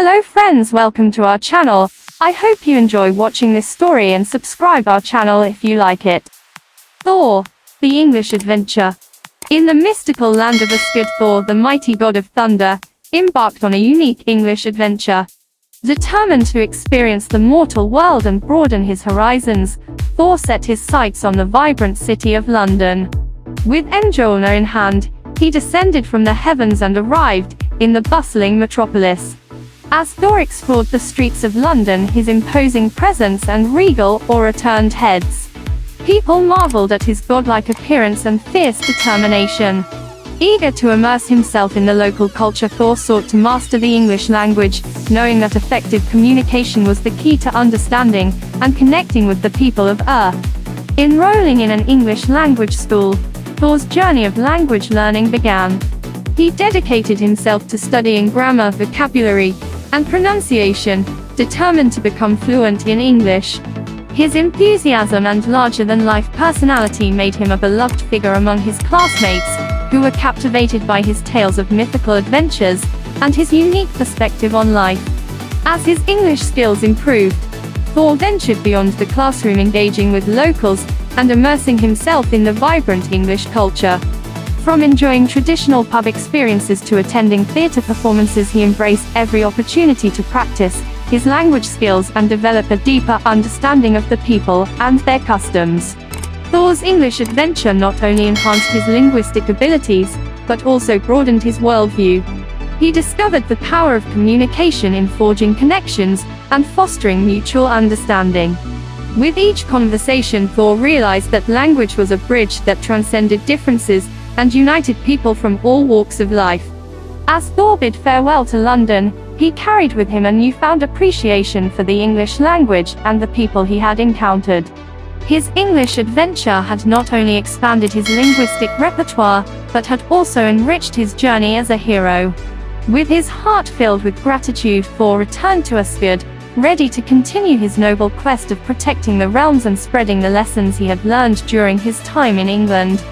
Hello friends welcome to our channel, I hope you enjoy watching this story and subscribe our channel if you like it. Thor, the English adventure. In the mystical land of Asgard Thor the mighty god of thunder, embarked on a unique English adventure. Determined to experience the mortal world and broaden his horizons, Thor set his sights on the vibrant city of London. With Mjolnir in hand, he descended from the heavens and arrived in the bustling metropolis. As Thor explored the streets of London his imposing presence and regal aura turned heads. People marveled at his godlike appearance and fierce determination. Eager to immerse himself in the local culture Thor sought to master the English language, knowing that effective communication was the key to understanding and connecting with the people of Earth. Enrolling in an English language school, Thor's journey of language learning began. He dedicated himself to studying grammar, vocabulary, and pronunciation, determined to become fluent in English. His enthusiasm and larger-than-life personality made him a beloved figure among his classmates, who were captivated by his tales of mythical adventures, and his unique perspective on life. As his English skills improved, Thor ventured beyond the classroom engaging with locals, and immersing himself in the vibrant English culture. From enjoying traditional pub experiences to attending theatre performances he embraced every opportunity to practice his language skills and develop a deeper understanding of the people and their customs. Thor's English adventure not only enhanced his linguistic abilities, but also broadened his worldview. He discovered the power of communication in forging connections and fostering mutual understanding. With each conversation Thor realized that language was a bridge that transcended differences and united people from all walks of life. As Thor bid farewell to London, he carried with him a newfound appreciation for the English language and the people he had encountered. His English adventure had not only expanded his linguistic repertoire, but had also enriched his journey as a hero. With his heart filled with gratitude Thor returned to Asgard, ready to continue his noble quest of protecting the realms and spreading the lessons he had learned during his time in England.